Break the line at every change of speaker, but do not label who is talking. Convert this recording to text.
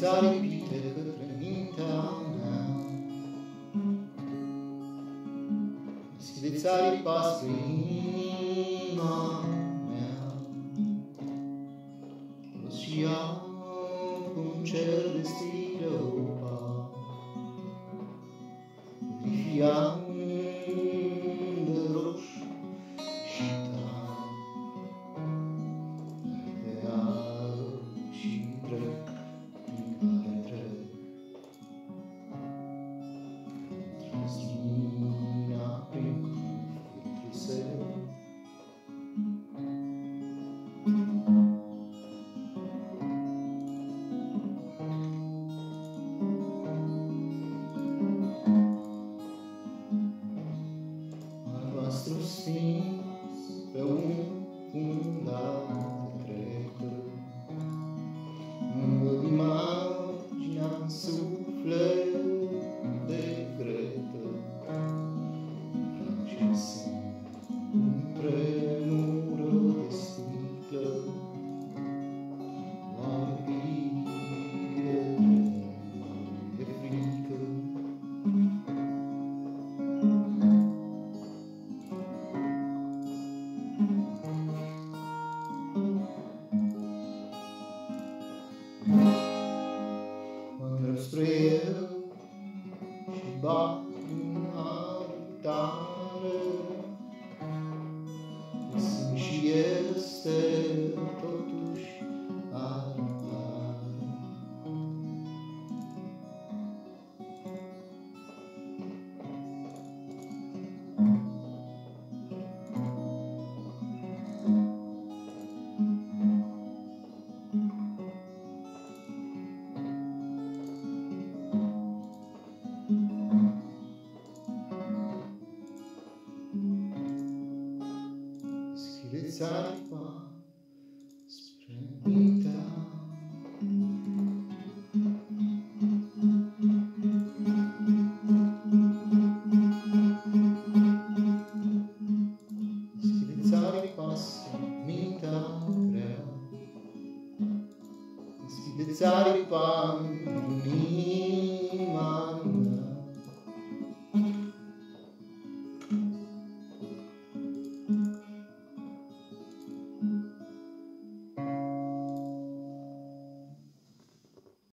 Mintea mea Schivezzare pas pe inima mea de stilă opa Rifiam nosso sim é um e crédulo. you. She bought Schiveți aripa spre mintea Schiveți aripa spre mintea grea Schiveți